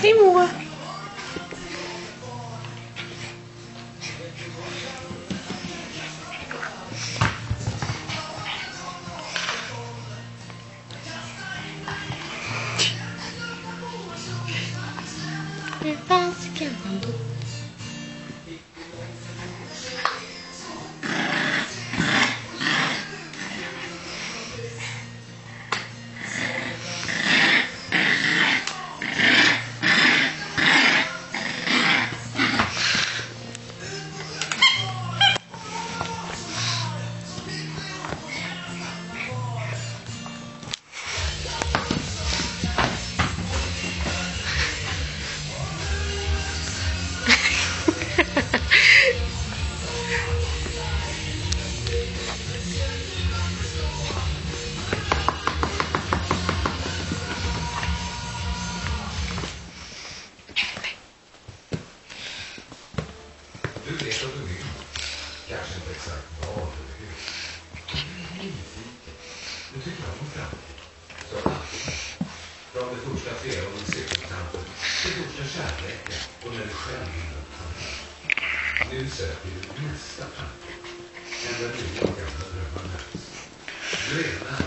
Rimua. Eu que eu ando. Du vet vad du vill. Kanske inte exakt vad du vill. Du är nyfiken. Du tycker om framtiden. Så har det alltid varit. Från det första flera under sekelkanten till första kärleken och när du själv vill. Nu söker du nästa framtid. Ända där nya och gamla drömmar möts. Du är nära